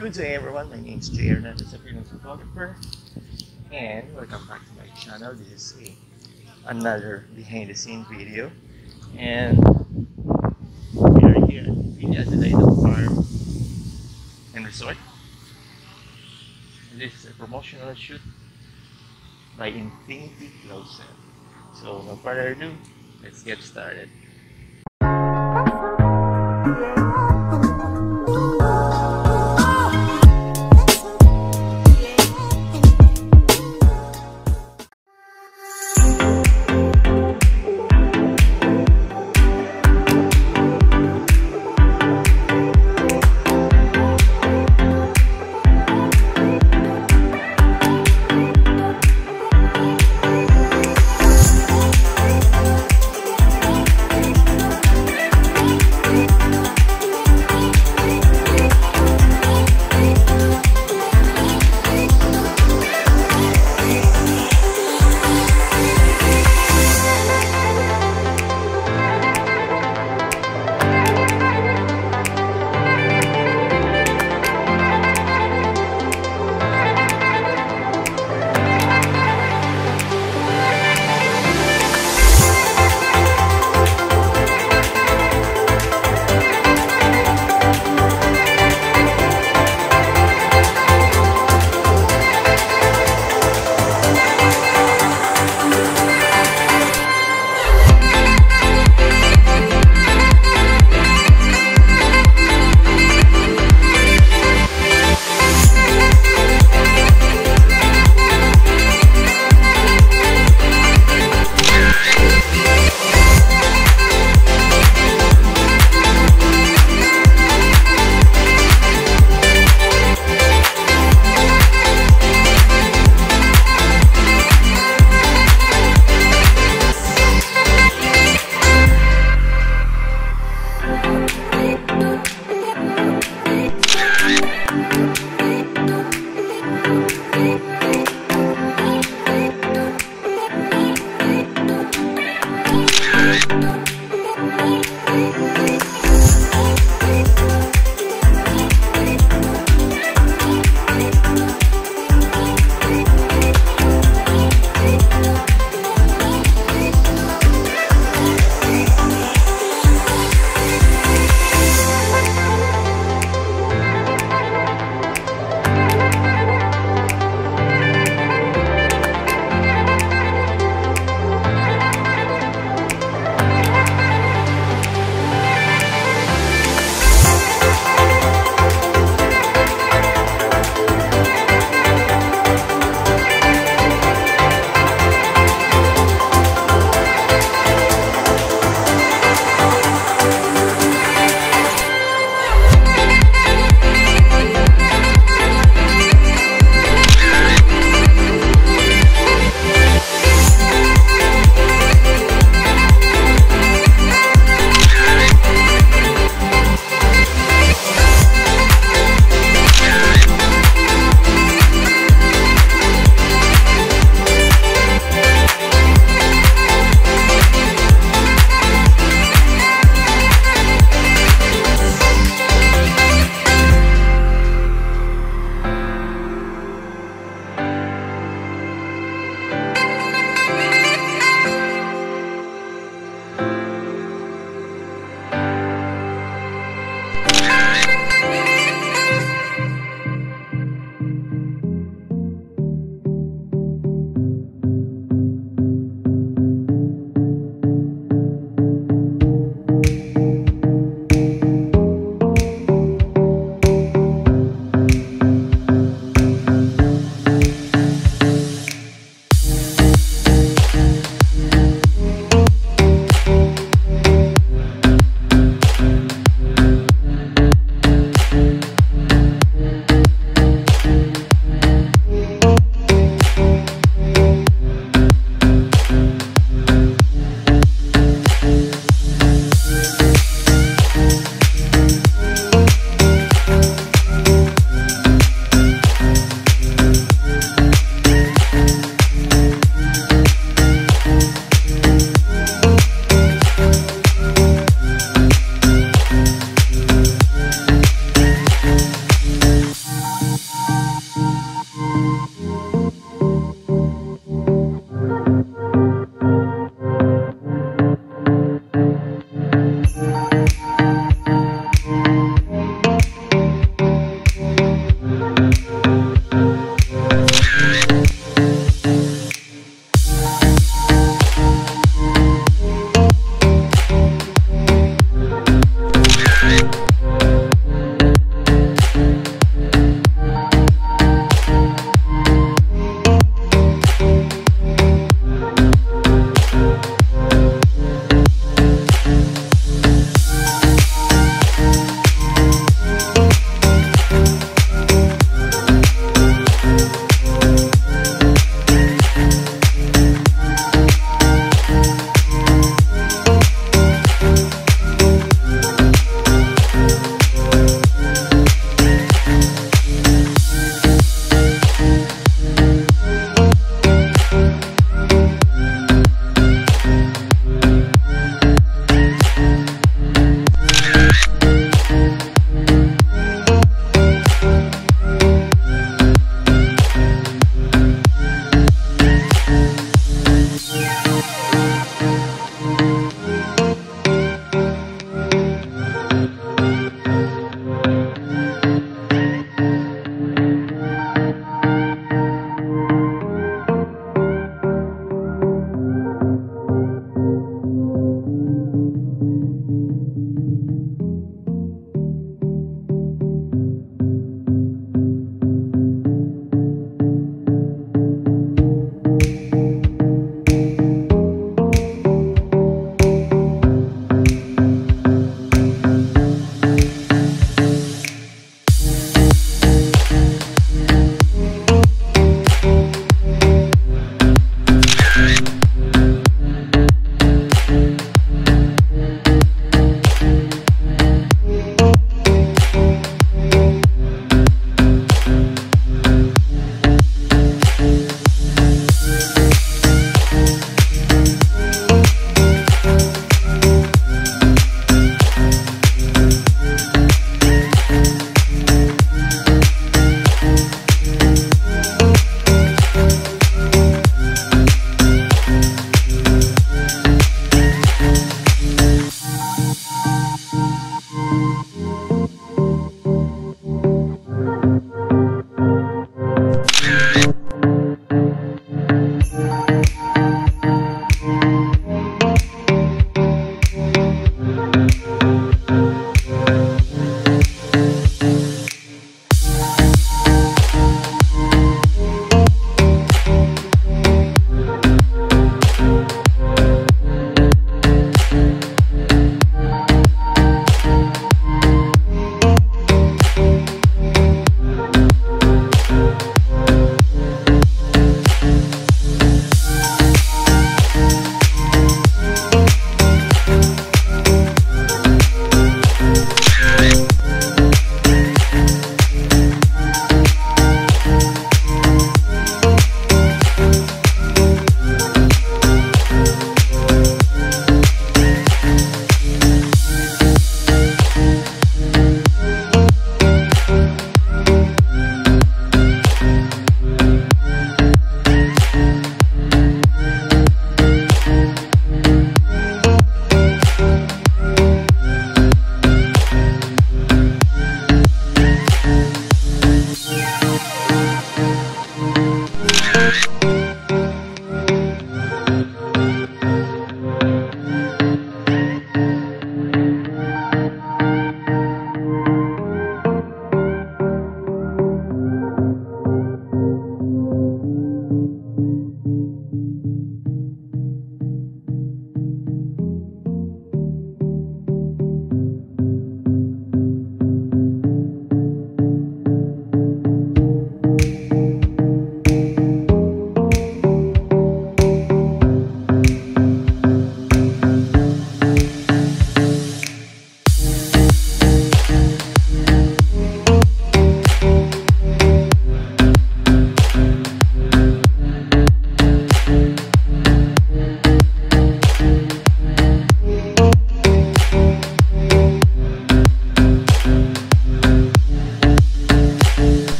Good day everyone, my name is Jay Hernandez, a freelance photographer and welcome back to my channel. This is a, another behind the scene video and we are here at Villa Adelaida Farm and Resort. This is a promotional shoot by Infinity Closet. So no further ado, let's get started.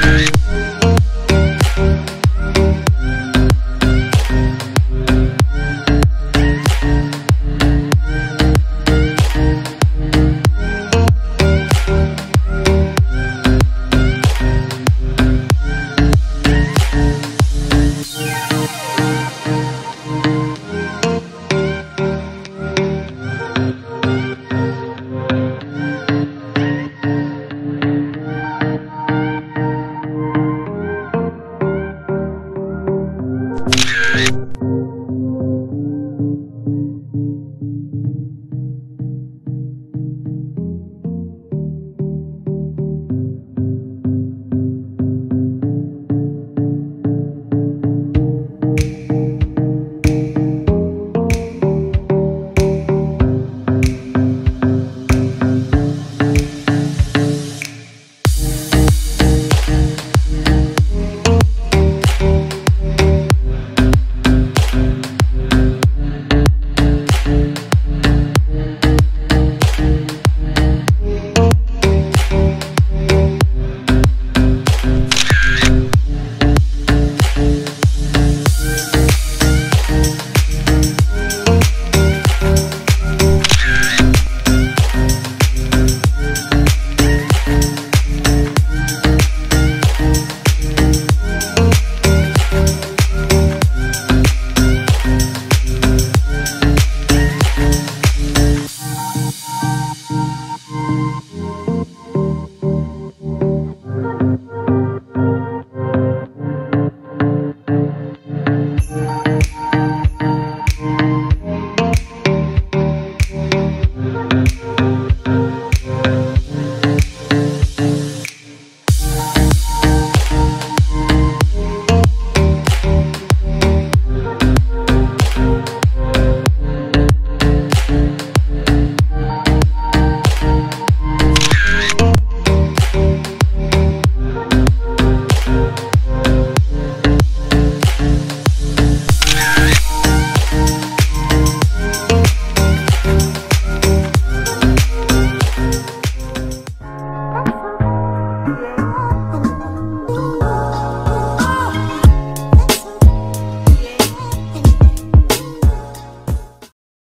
Bye.